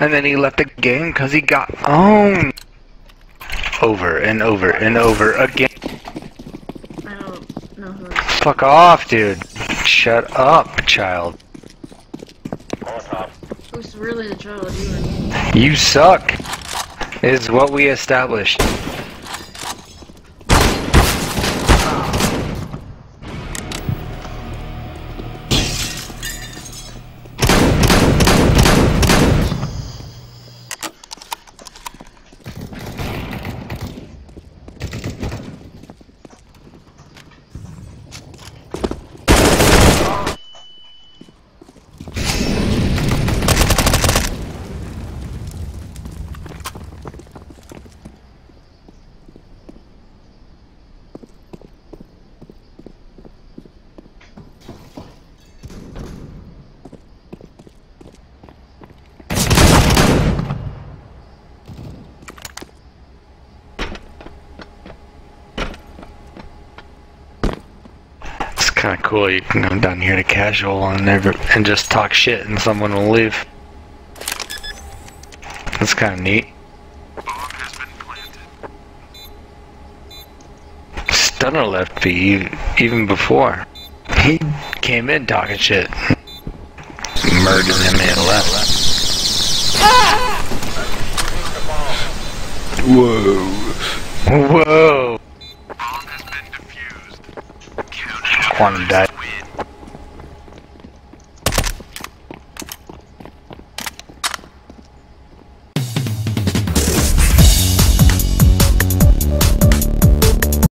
And then he left the game because he got owned. Over and over and over again. I don't know who. Fuck off, dude. Shut up, child. Who's really the child? You You suck. Is what we established. Kind of cool. You can go down here to casual and never and just talk shit, and someone will leave. That's kind of neat. Stunner left B even before. He came in talking shit. Murdered him and left. Whoa. Whoa quantum data.